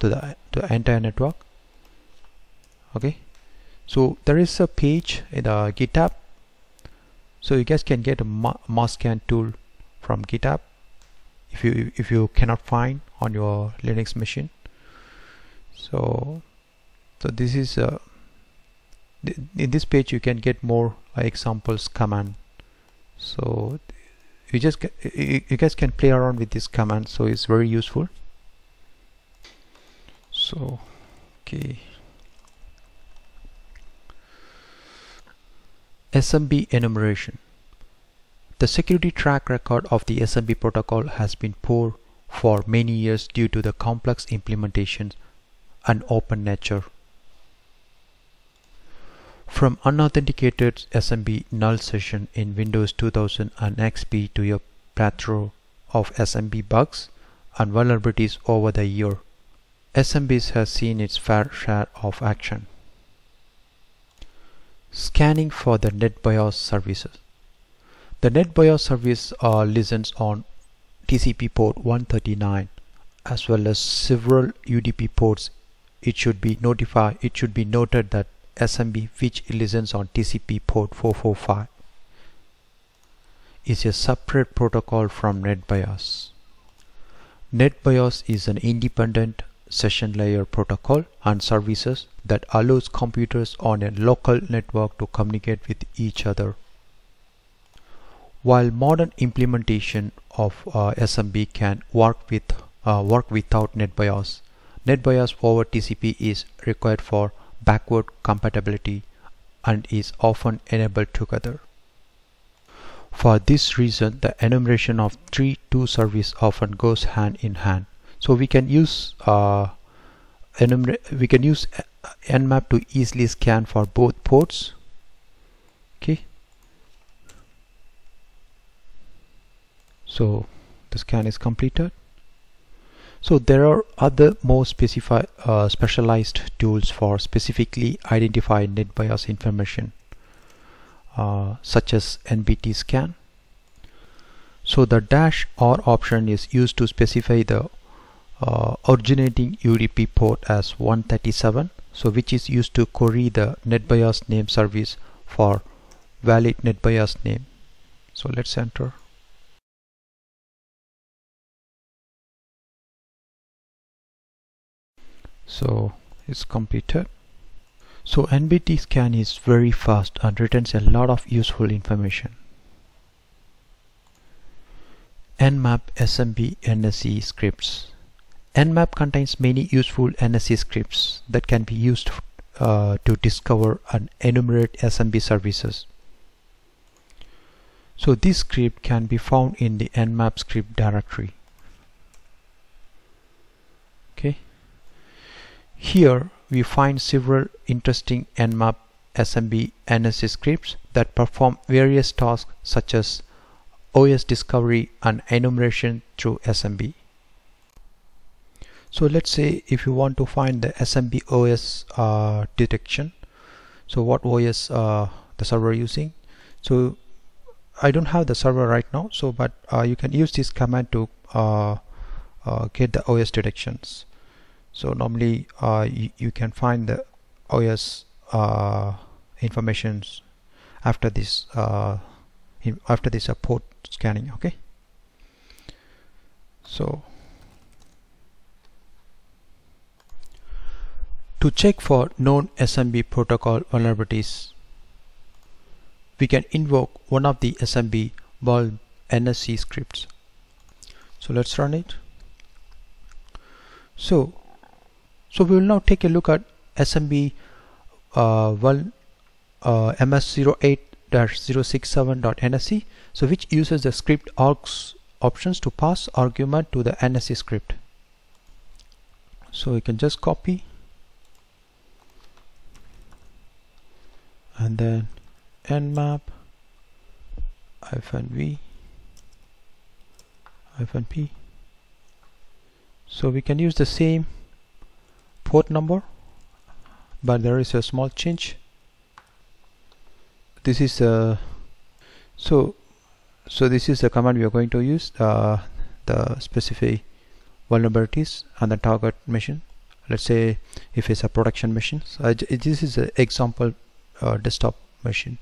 to the to entire network. Okay? So there is a page in the github. So you guys can get a mass scan tool from github if you if you cannot find on your linux machine. So so this is uh, in this page you can get more examples command. So you just you guys can play around with this command so it's very useful. So okay. SMB enumeration the security track record of the SMB protocol has been poor for many years due to the complex implementations and open nature from unauthenticated SMB null session in Windows 2000 and XP to a plethora of SMB bugs and vulnerabilities over the year, SMBs has seen its fair share of action. Scanning for the NetBIOS services. The NetBIOS service uh, listens on TCP port 139 as well as several UDP ports. It should be notified. It should be noted that SMB which listens on TCP port 445 is a separate protocol from NetBIOS. NetBIOS is an independent session layer protocol and services that allows computers on a local network to communicate with each other. While modern implementation of uh, SMB can work with uh, work without NetBIOS, NetBIOS over TCP is required for backward compatibility and is often enabled together. For this reason, the enumeration of three two service often goes hand in hand. So we can use uh, we can use nmap to easily scan for both ports. Okay. So the scan is completed. So there are other more specified uh, specialized tools for specifically identify NetBIOS information uh, such as NBT scan. So the dash R option is used to specify the uh, originating UDP port as 137 so which is used to query the NetBIOS name service for valid NetBIOS name. So let's enter so it's completed so NBT scan is very fast and returns a lot of useful information Nmap SMB NSE scripts Nmap contains many useful NSE scripts that can be used uh, to discover and enumerate SMB services. So this script can be found in the nmap script directory. Okay. Here we find several interesting nmap SMB NSE scripts that perform various tasks such as OS discovery and enumeration through SMB. So let's say if you want to find the SMB OS uh, detection, so what OS uh, the server using. So I don't have the server right now, so but uh, you can use this command to uh, uh, get the OS detections. So normally uh, you, you can find the OS uh, informations after this uh, after this uh, port scanning okay? So to check for known SMB protocol vulnerabilities we can invoke one of the SMB vuln NSE scripts. So let's run it. So so we will now take a look at SMB uh, well, uh, ms08 067.nse so which uses the script args options to pass argument to the NSE script. So you can just copy and then nmap hyphen v hyphen p. So we can use the same port number but there is a small change. This is uh, so so this is the command we are going to use uh, the specific vulnerabilities on the target machine. Let's say if it's a production machine. So this is an example uh, desktop machine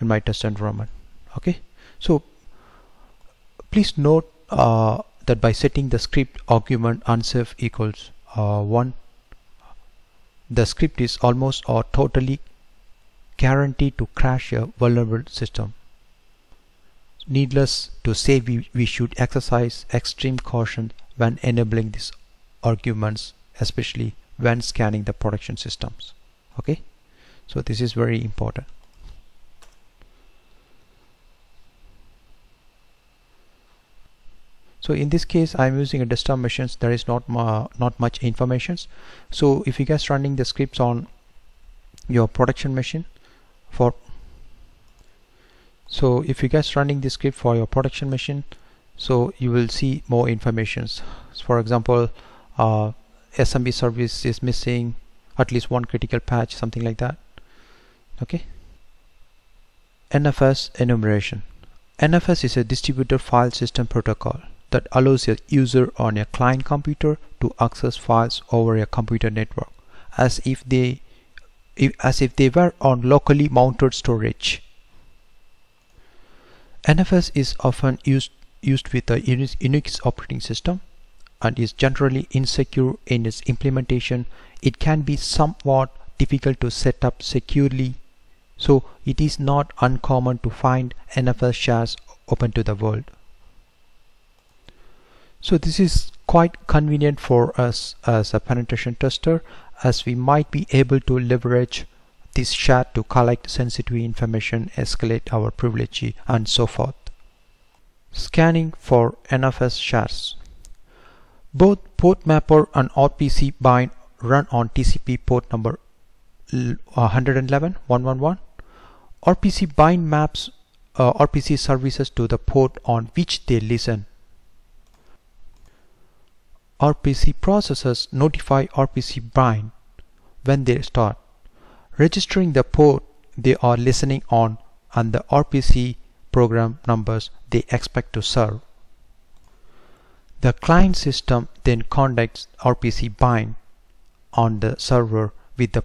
in my test environment. Okay? So please note uh, that by setting the script argument unsafe equals uh, 1 the script is almost or totally guaranteed to crash a vulnerable system. Needless to say, we, we should exercise extreme caution when enabling these arguments, especially when scanning the production systems. Okay, so this is very important. So in this case I'm using a desktop machines. There is not not much information. So if you guys running the scripts on your production machine for so if you guys running the script for your production machine so you will see more informations for example uh, SMB service is missing at least one critical patch something like that. Okay? NFS enumeration. NFS is a distributed file system protocol that allows a user on a client computer to access files over a computer network as if they if, as if they were on locally mounted storage. NFS is often used used with a Unix operating system and is generally insecure in its implementation. It can be somewhat difficult to set up securely so it is not uncommon to find NFS shares open to the world. So this is quite convenient for us as a penetration tester as we might be able to leverage this chat to collect sensitive information, escalate our privilege and so forth. Scanning for NFS shards. Both port mapper and RPC bind run on TCP port number 111 111. RPC bind maps uh, RPC services to the port on which they listen RPC processes notify RPC bind when they start, registering the port they are listening on and the RPC program numbers they expect to serve. The client system then contacts RPC bind on the server with the,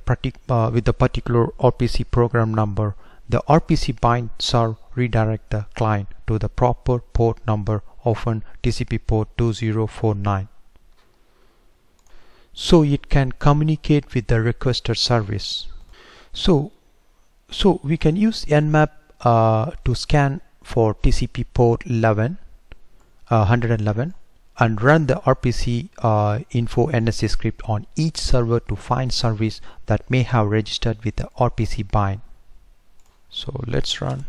uh, with the particular RPC program number. The RPC bind serve redirect the client to the proper port number often TCP port 2049 so it can communicate with the requested service so so we can use nmap uh, to scan for TCP port 11 uh, 111 and run the RPC uh, info NSE script on each server to find service that may have registered with the RPC bind. So let's run.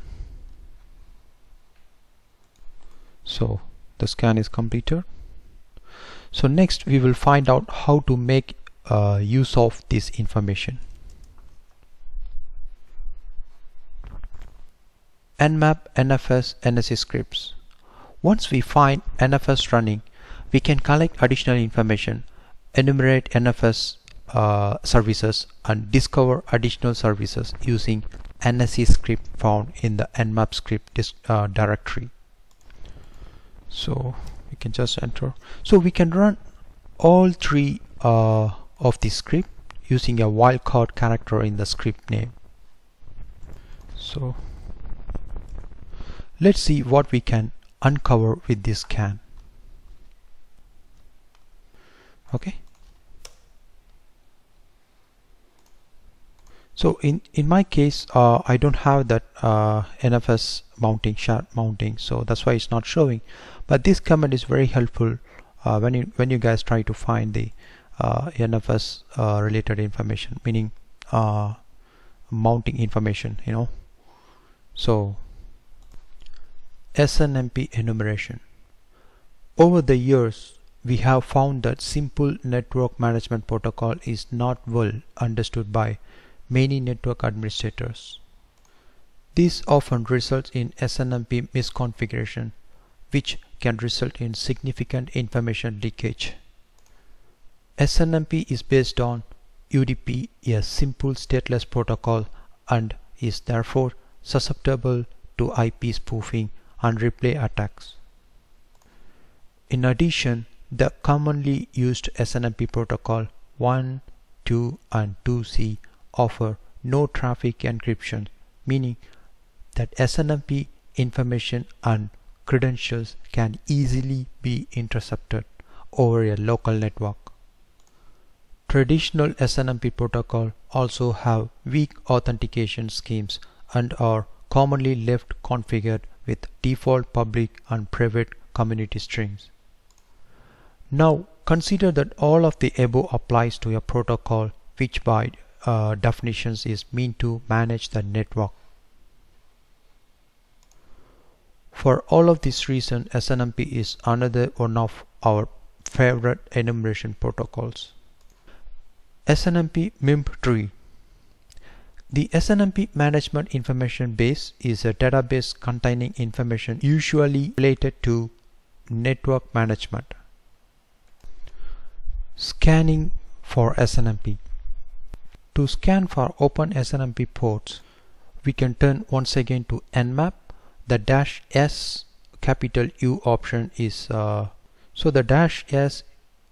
So the scan is completed. So next we will find out how to make uh, use of this information. Nmap NFS NSE scripts. Once we find NFS running, we can collect additional information, enumerate NFS uh, services and discover additional services using NSE script found in the nmap script uh, directory. So we can just enter. So we can run all three uh, of the script using a wildcard character in the script name. So let's see what we can uncover with this scan. Okay. So in in my case, uh, I don't have that uh, NFS mounting mounting, so that's why it's not showing. But this command is very helpful uh, when you when you guys try to find the uh, NFS uh, related information, meaning uh, mounting information. You know, so SNMP enumeration. Over the years, we have found that simple network management protocol is not well understood by many network administrators. This often results in SNMP misconfiguration, which can result in significant information leakage. SNMP is based on UDP, a simple stateless protocol, and is therefore susceptible to IP spoofing and replay attacks. In addition, the commonly used SNMP protocol 1, 2 and 2C offer no traffic encryption, meaning that SNMP information and credentials can easily be intercepted over a local network. Traditional SNMP protocol also have weak authentication schemes and are commonly left configured with default public and private community strings. Now consider that all of the above applies to a protocol which by uh, definitions is meant to manage the network. For all of these reasons, SNMP is another one of our favorite enumeration protocols. SNMP MIB tree the SNMP Management Information Base is a database containing information usually related to network management. Scanning for SNMP. To scan for open SNMP ports, we can turn once again to Nmap. The dash S capital U option is uh, so the dash S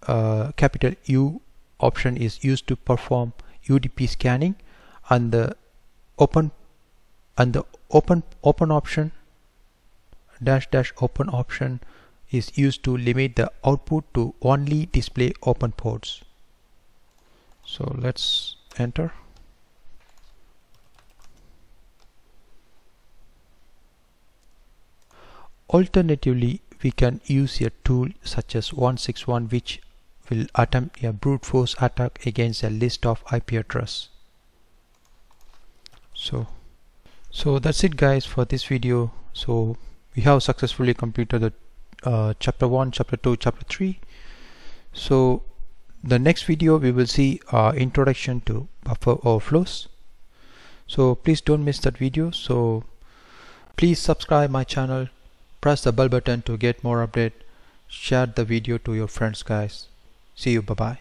uh, capital U option is used to perform UDP scanning and the open and the open open option dash dash open option is used to limit the output to only display open ports so let's enter. Alternatively we can use a tool such as onesixtyone which will attempt a brute force attack against a list of IP address. So so that's it guys for this video. So we have successfully completed the uh, chapter 1 chapter 2 chapter 3 so the next video we will see uh, introduction to buffer overflows. So please don't miss that video. So please subscribe my channel press the bell button to get more update share the video to your friends guys. See you. Bye bye